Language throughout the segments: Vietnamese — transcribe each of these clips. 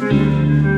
Música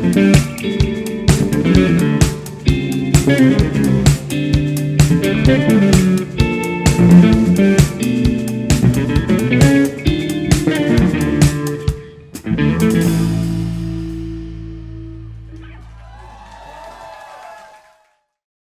thank you.